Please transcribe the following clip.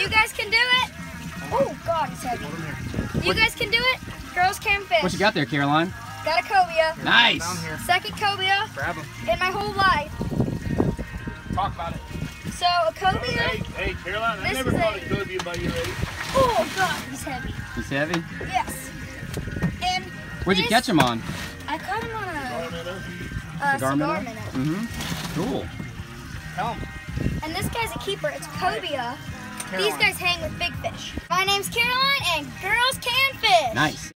You guys can do it. Oh God, it's heavy. You guys can do it. Girls can fish. What you got there, Caroline? Got a cobia. Nice. Second cobia Grab him. in my whole life. Talk about it. So a cobia. Hey, hey, Caroline, I This never caught a- a cobia by your age. Oh God, he's heavy. He's heavy. Yes. And Where'd you catch him on? I caught him on a, Garnetto. a cigar, minnow? minnow. Mm-hmm. Cool. Tell him. And this guy's a keeper. It's cobia. These guys hang with big fish. My name's Caroline, and girls can fish. Nice.